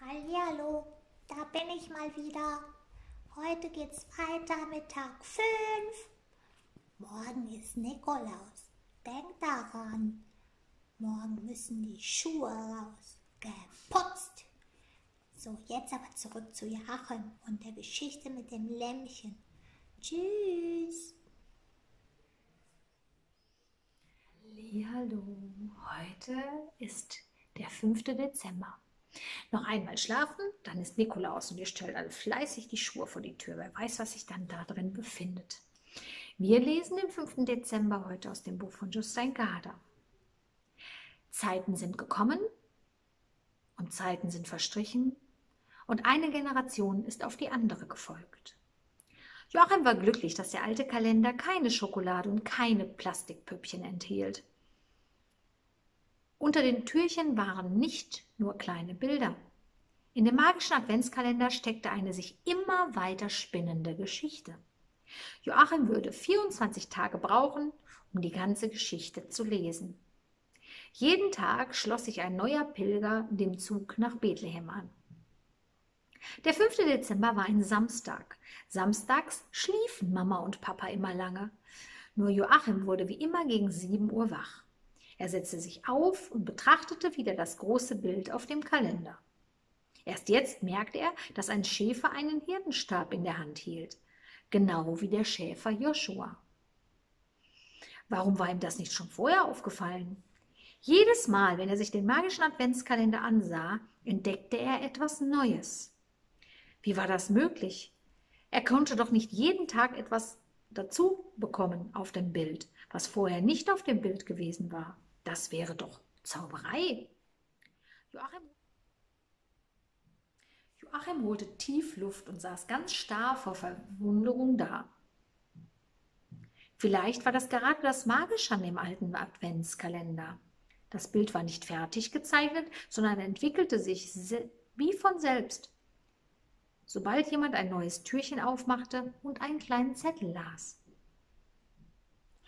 Hallihallo, da bin ich mal wieder. Heute geht's weiter mit Tag 5. Morgen ist Nikolaus. Denk daran. Morgen müssen die Schuhe raus. Geputzt. So, jetzt aber zurück zu Joachim und der Geschichte mit dem Lämmchen. Tschüss. Hallo, heute ist der 5. Dezember. Noch einmal schlafen, dann ist Nikolaus und ihr stellt alle fleißig die Schuhe vor die Tür. Wer weiß, was sich dann da drin befindet. Wir lesen den 5. Dezember heute aus dem Buch von Justin Garder. Zeiten sind gekommen und Zeiten sind verstrichen und eine Generation ist auf die andere gefolgt. Joachim war glücklich, dass der alte Kalender keine Schokolade und keine Plastikpüppchen enthielt. Unter den Türchen waren nicht nur kleine Bilder. In dem magischen Adventskalender steckte eine sich immer weiter spinnende Geschichte. Joachim würde 24 Tage brauchen, um die ganze Geschichte zu lesen. Jeden Tag schloss sich ein neuer Pilger dem Zug nach Bethlehem an. Der 5. Dezember war ein Samstag. Samstags schliefen Mama und Papa immer lange. Nur Joachim wurde wie immer gegen sieben Uhr wach. Er setzte sich auf und betrachtete wieder das große Bild auf dem Kalender. Erst jetzt merkte er, dass ein Schäfer einen Hirtenstab in der Hand hielt, genau wie der Schäfer Joshua. Warum war ihm das nicht schon vorher aufgefallen? Jedes Mal, wenn er sich den magischen Adventskalender ansah, entdeckte er etwas Neues. Wie war das möglich? Er konnte doch nicht jeden Tag etwas dazu bekommen auf dem Bild, was vorher nicht auf dem Bild gewesen war. Das wäre doch Zauberei. Joachim, Joachim holte tief Luft und saß ganz starr vor Verwunderung da. Vielleicht war das gerade das Magische an dem alten Adventskalender. Das Bild war nicht fertig gezeichnet, sondern entwickelte sich wie von selbst, sobald jemand ein neues Türchen aufmachte und einen kleinen Zettel las.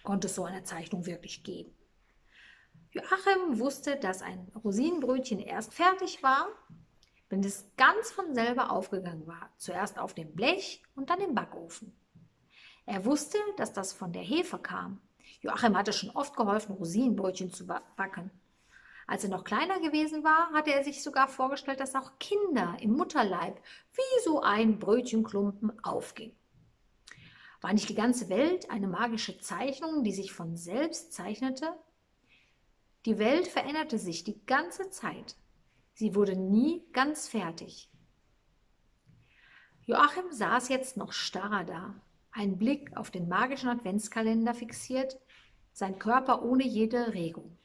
Konnte es so eine Zeichnung wirklich geben? Joachim wusste, dass ein Rosinenbrötchen erst fertig war, wenn es ganz von selber aufgegangen war. Zuerst auf dem Blech und dann im Backofen. Er wusste, dass das von der Hefe kam. Joachim hatte schon oft geholfen, Rosinenbrötchen zu backen. Als er noch kleiner gewesen war, hatte er sich sogar vorgestellt, dass auch Kinder im Mutterleib wie so ein Brötchenklumpen aufging. War nicht die ganze Welt eine magische Zeichnung, die sich von selbst zeichnete? Die Welt veränderte sich die ganze Zeit. Sie wurde nie ganz fertig. Joachim saß jetzt noch starr da, ein Blick auf den magischen Adventskalender fixiert, sein Körper ohne jede Regung.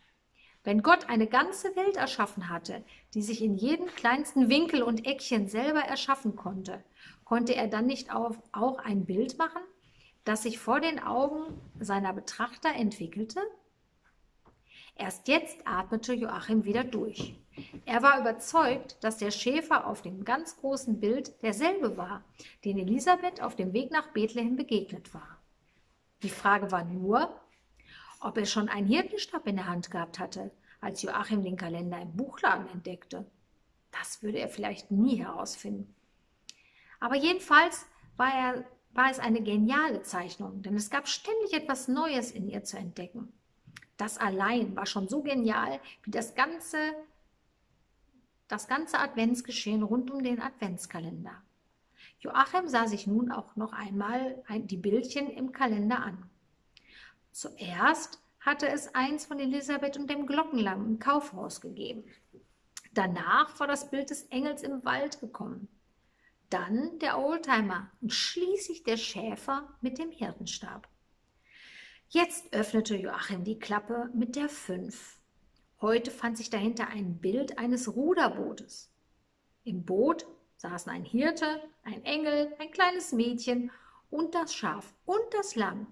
Wenn Gott eine ganze Welt erschaffen hatte, die sich in jedem kleinsten Winkel und Eckchen selber erschaffen konnte, konnte er dann nicht auch ein Bild machen, das sich vor den Augen seiner Betrachter entwickelte? Erst jetzt atmete Joachim wieder durch. Er war überzeugt, dass der Schäfer auf dem ganz großen Bild derselbe war, den Elisabeth auf dem Weg nach Bethlehem begegnet war. Die Frage war nur, ob er schon einen Hirtenstab in der Hand gehabt hatte, als Joachim den Kalender im Buchladen entdeckte. Das würde er vielleicht nie herausfinden. Aber jedenfalls war, er, war es eine geniale Zeichnung, denn es gab ständig etwas Neues in ihr zu entdecken. Das allein war schon so genial, wie das ganze, das ganze Adventsgeschehen rund um den Adventskalender. Joachim sah sich nun auch noch einmal die Bildchen im Kalender an. Zuerst hatte es eins von Elisabeth und dem Glockenlamm im Kaufhaus gegeben. Danach war das Bild des Engels im Wald gekommen. Dann der Oldtimer und schließlich der Schäfer mit dem Hirtenstab. Jetzt öffnete Joachim die Klappe mit der Fünf. Heute fand sich dahinter ein Bild eines Ruderbootes. Im Boot saßen ein Hirte, ein Engel, ein kleines Mädchen und das Schaf und das Lamm.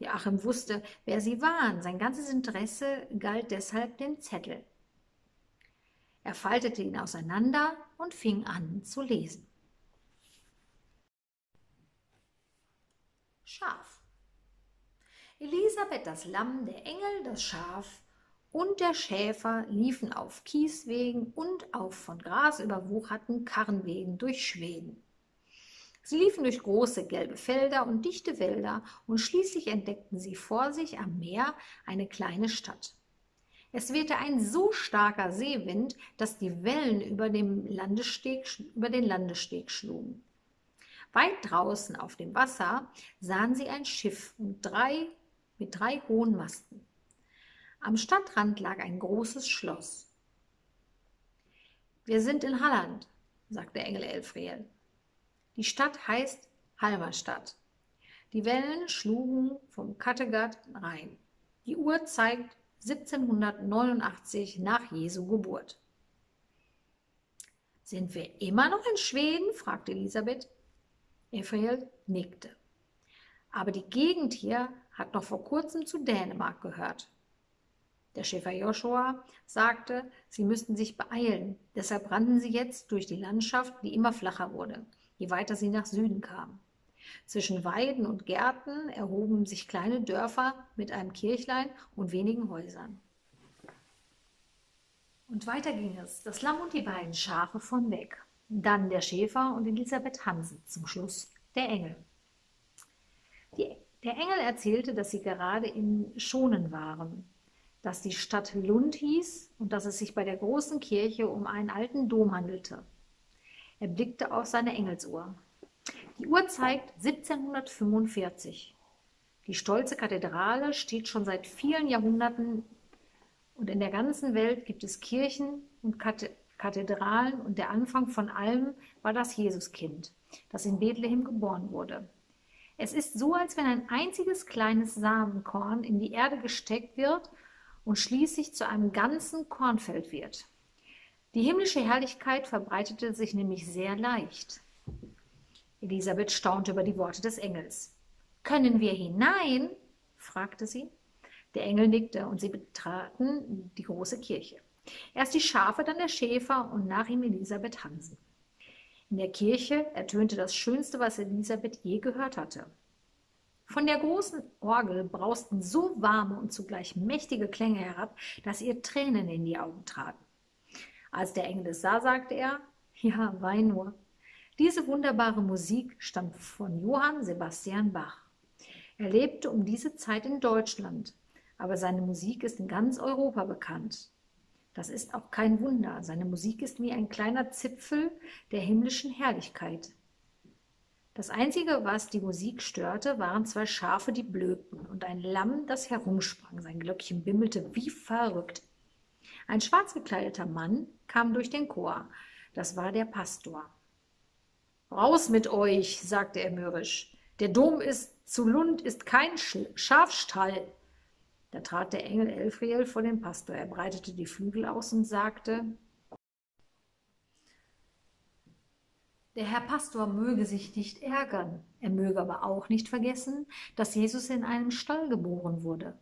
Joachim wusste, wer sie waren. Sein ganzes Interesse galt deshalb dem Zettel. Er faltete ihn auseinander und fing an zu lesen. Schaf. Elisabeth das Lamm, der Engel das Schaf und der Schäfer liefen auf Kieswegen und auf von Gras überwucherten Karrenwegen durch Schweden. Sie liefen durch große gelbe Felder und dichte Wälder und schließlich entdeckten sie vor sich am Meer eine kleine Stadt. Es wehte ein so starker Seewind, dass die Wellen über, Landesteg, über den Landesteg schlugen. Weit draußen auf dem Wasser sahen sie ein Schiff und drei, mit drei hohen Masten. Am Stadtrand lag ein großes Schloss. Wir sind in Halland, sagte Engel Elfriel. Die Stadt heißt Halmerstadt. Die Wellen schlugen vom Kattegat rein. Die Uhr zeigt 1789 nach Jesu Geburt. Sind wir immer noch in Schweden? fragte Elisabeth. Elfriel nickte. Aber die Gegend hier hat noch vor kurzem zu Dänemark gehört. Der Schäfer Joshua sagte, sie müssten sich beeilen. Deshalb rannten sie jetzt durch die Landschaft, die immer flacher wurde, je weiter sie nach Süden kamen. Zwischen Weiden und Gärten erhoben sich kleine Dörfer mit einem Kirchlein und wenigen Häusern. Und weiter ging es, das Lamm und die beiden Schafe von weg. Dann der Schäfer und Elisabeth Hansen, zum Schluss der Engel. Die, der Engel erzählte, dass sie gerade in Schonen waren dass die Stadt Lund hieß und dass es sich bei der großen Kirche um einen alten Dom handelte. Er blickte auf seine Engelsuhr. Die Uhr zeigt 1745. Die stolze Kathedrale steht schon seit vielen Jahrhunderten und in der ganzen Welt gibt es Kirchen und Kathedralen und der Anfang von allem war das Jesuskind, das in Bethlehem geboren wurde. Es ist so, als wenn ein einziges kleines Samenkorn in die Erde gesteckt wird und schließlich zu einem ganzen Kornfeld wird. Die himmlische Herrlichkeit verbreitete sich nämlich sehr leicht. Elisabeth staunte über die Worte des Engels. Können wir hinein? fragte sie. Der Engel nickte und sie betraten die große Kirche. Erst die Schafe, dann der Schäfer und nach ihm Elisabeth Hansen. In der Kirche ertönte das Schönste, was Elisabeth je gehört hatte. Von der großen Orgel brausten so warme und zugleich mächtige Klänge herab, dass ihr Tränen in die Augen traten. Als der Engel es sah, sagte er, ja, wein nur. Diese wunderbare Musik stammt von Johann Sebastian Bach. Er lebte um diese Zeit in Deutschland, aber seine Musik ist in ganz Europa bekannt. Das ist auch kein Wunder. Seine Musik ist wie ein kleiner Zipfel der himmlischen Herrlichkeit. Das Einzige, was die Musik störte, waren zwei Schafe, die blökten, und ein Lamm, das herumsprang. Sein Glöckchen bimmelte wie verrückt. Ein schwarz gekleideter Mann kam durch den Chor. Das war der Pastor. Raus mit euch, sagte er mürrisch. Der Dom ist zu Lund ist kein Schafstall. Da trat der Engel Elfriel vor den Pastor. Er breitete die Flügel aus und sagte, Der Herr Pastor möge sich nicht ärgern, er möge aber auch nicht vergessen, dass Jesus in einem Stall geboren wurde.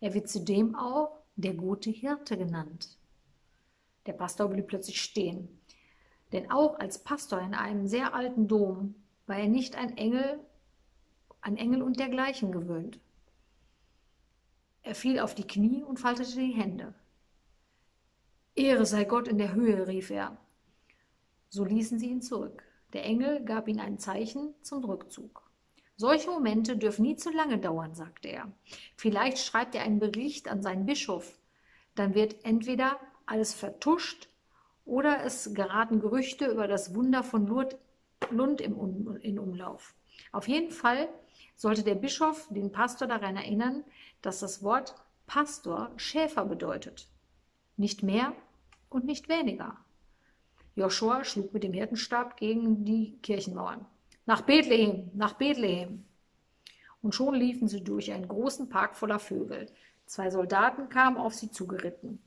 Er wird zudem auch der gute Hirte genannt. Der Pastor blieb plötzlich stehen, denn auch als Pastor in einem sehr alten Dom war er nicht ein Engel, an Engel und dergleichen gewöhnt. Er fiel auf die Knie und faltete die Hände. Ehre sei Gott in der Höhe, rief er, so ließen sie ihn zurück. Der Engel gab ihnen ein Zeichen zum Rückzug. Solche Momente dürfen nie zu lange dauern, sagte er. Vielleicht schreibt er einen Bericht an seinen Bischof. Dann wird entweder alles vertuscht oder es geraten Gerüchte über das Wunder von Lund in Umlauf. Auf jeden Fall sollte der Bischof den Pastor daran erinnern, dass das Wort Pastor Schäfer bedeutet. Nicht mehr und nicht weniger. Joshua schlug mit dem Hirtenstab gegen die Kirchenmauern. Nach Bethlehem, nach Bethlehem. Und schon liefen sie durch einen großen Park voller Vögel. Zwei Soldaten kamen auf sie zugeritten.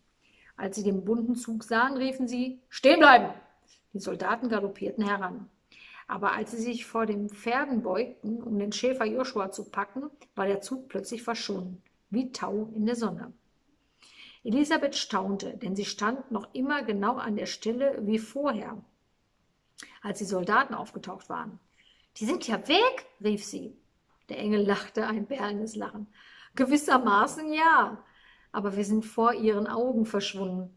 Als sie den bunten Zug sahen, riefen sie, Stehen bleiben! Die Soldaten galoppierten heran. Aber als sie sich vor den Pferden beugten, um den Schäfer Joshua zu packen, war der Zug plötzlich verschwunden, wie Tau in der Sonne. Elisabeth staunte, denn sie stand noch immer genau an der Stelle wie vorher, als die Soldaten aufgetaucht waren. Die sind ja weg, rief sie. Der Engel lachte ein perlendes Lachen. Gewissermaßen ja. aber wir sind vor ihren Augen verschwunden.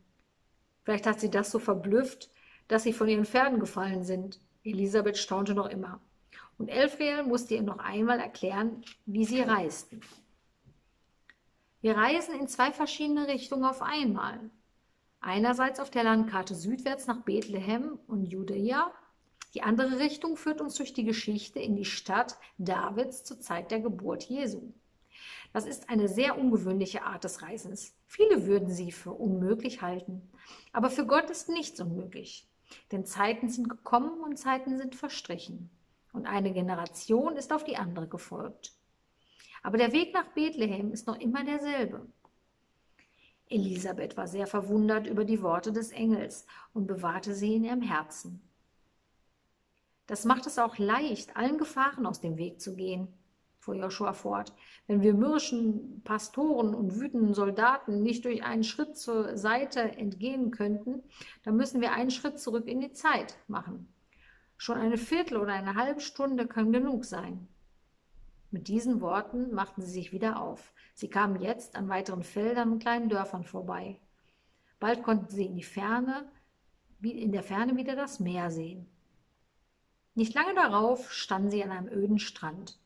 Vielleicht hat sie das so verblüfft, dass sie von ihren Pferden gefallen sind. Elisabeth staunte noch immer. Und Elfriel musste ihr noch einmal erklären, wie sie reisten. Wir reisen in zwei verschiedene Richtungen auf einmal. Einerseits auf der Landkarte südwärts nach Bethlehem und Judäa. Die andere Richtung führt uns durch die Geschichte in die Stadt Davids zur Zeit der Geburt Jesu. Das ist eine sehr ungewöhnliche Art des Reisens. Viele würden sie für unmöglich halten. Aber für Gott ist nichts unmöglich. Denn Zeiten sind gekommen und Zeiten sind verstrichen. Und eine Generation ist auf die andere gefolgt. Aber der Weg nach Bethlehem ist noch immer derselbe. Elisabeth war sehr verwundert über die Worte des Engels und bewahrte sie in ihrem Herzen. Das macht es auch leicht, allen Gefahren aus dem Weg zu gehen, fuhr Joshua fort. Wenn wir mürrischen Pastoren und wütenden Soldaten nicht durch einen Schritt zur Seite entgehen könnten, dann müssen wir einen Schritt zurück in die Zeit machen. Schon eine Viertel oder eine halbe Stunde kann genug sein. Mit diesen Worten machten sie sich wieder auf. Sie kamen jetzt an weiteren Feldern und kleinen Dörfern vorbei. Bald konnten sie in, die Ferne, in der Ferne wieder das Meer sehen. Nicht lange darauf standen sie an einem öden Strand.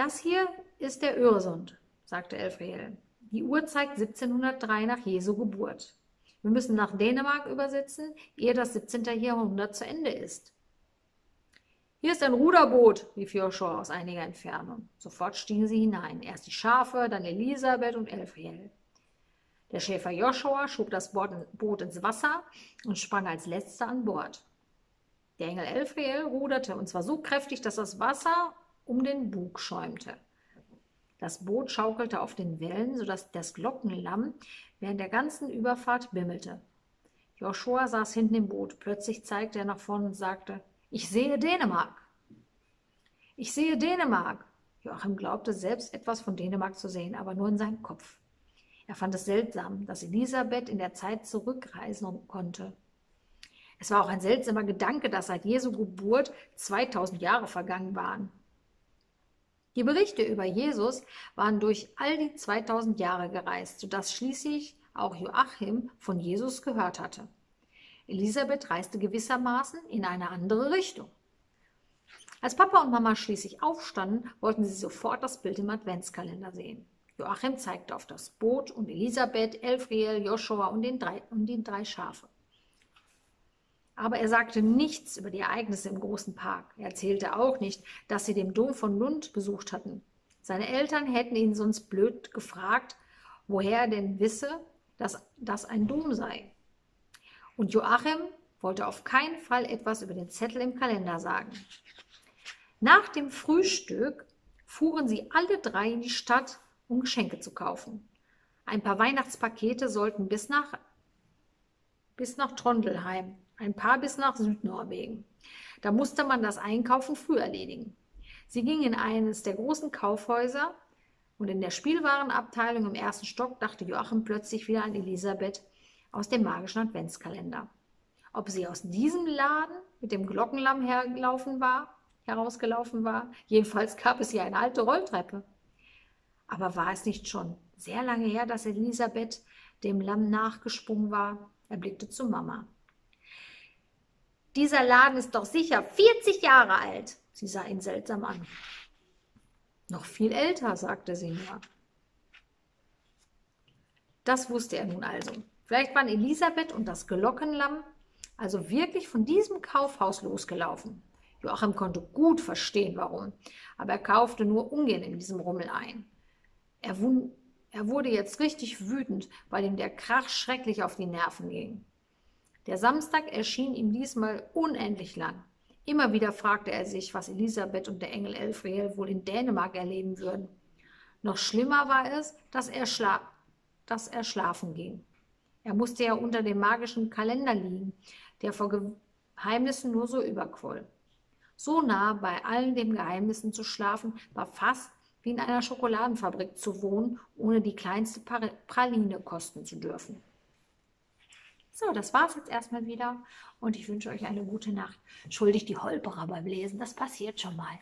Das hier ist der Öresund, sagte Elfriel. Die Uhr zeigt 1703 nach Jesu Geburt. Wir müssen nach Dänemark übersetzen, ehe das 17. Jahrhundert zu Ende ist. Hier ist ein Ruderboot, rief Joshua aus einiger Entfernung. Sofort stiegen sie hinein. Erst die Schafe, dann Elisabeth und Elfriel. Der Schäfer Joshua schob das Boot ins Wasser und sprang als letzter an Bord. Der Engel Elfriel ruderte, und zwar so kräftig, dass das Wasser um den Bug schäumte. Das Boot schaukelte auf den Wellen, sodass das Glockenlamm während der ganzen Überfahrt bimmelte. Joshua saß hinten im Boot. Plötzlich zeigte er nach vorn und sagte, ich sehe Dänemark. Ich sehe Dänemark. Joachim glaubte selbst etwas von Dänemark zu sehen, aber nur in seinem Kopf. Er fand es seltsam, dass Elisabeth in der Zeit zurückreisen konnte. Es war auch ein seltsamer Gedanke, dass seit Jesu Geburt 2000 Jahre vergangen waren. Die Berichte über Jesus waren durch all die 2000 Jahre gereist, sodass schließlich auch Joachim von Jesus gehört hatte. Elisabeth reiste gewissermaßen in eine andere Richtung. Als Papa und Mama schließlich aufstanden, wollten sie sofort das Bild im Adventskalender sehen. Joachim zeigte auf das Boot und Elisabeth, Elfriel, Joshua und den drei, und den drei Schafe. Aber er sagte nichts über die Ereignisse im großen Park. Er erzählte auch nicht, dass sie den Dom von Lund besucht hatten. Seine Eltern hätten ihn sonst blöd gefragt, woher er denn wisse, dass das ein Dom sei. Und Joachim wollte auf keinen Fall etwas über den Zettel im Kalender sagen. Nach dem Frühstück fuhren sie alle drei in die Stadt, um Geschenke zu kaufen. Ein paar Weihnachtspakete sollten bis nach, bis nach Trondelheim ein paar bis nach Südnorwegen. Da musste man das Einkaufen früh erledigen. Sie ging in eines der großen Kaufhäuser und in der Spielwarenabteilung im ersten Stock dachte Joachim plötzlich wieder an Elisabeth aus dem magischen Adventskalender. Ob sie aus diesem Laden mit dem Glockenlamm hergelaufen war, herausgelaufen war, jedenfalls gab es hier eine alte Rolltreppe. Aber war es nicht schon sehr lange her, dass Elisabeth dem Lamm nachgesprungen war? Er blickte zu Mama. Dieser Laden ist doch sicher 40 Jahre alt. Sie sah ihn seltsam an. Noch viel älter, sagte sie nur. Das wusste er nun also. Vielleicht waren Elisabeth und das Glockenlamm also wirklich von diesem Kaufhaus losgelaufen. Joachim konnte gut verstehen, warum, aber er kaufte nur ungern in diesem Rummel ein. Er, er wurde jetzt richtig wütend, weil ihm der Krach schrecklich auf die Nerven ging. Der Samstag erschien ihm diesmal unendlich lang. Immer wieder fragte er sich, was Elisabeth und der Engel Elfriel wohl in Dänemark erleben würden. Noch schlimmer war es, dass er, schla dass er schlafen ging. Er musste ja unter dem magischen Kalender liegen, der vor Geheimnissen nur so überquoll. So nah bei allen den Geheimnissen zu schlafen, war fast wie in einer Schokoladenfabrik zu wohnen, ohne die kleinste Praline kosten zu dürfen. So, das war's jetzt erstmal wieder und ich wünsche euch eine gute Nacht. Schuldig die Holperer beim Lesen, das passiert schon mal.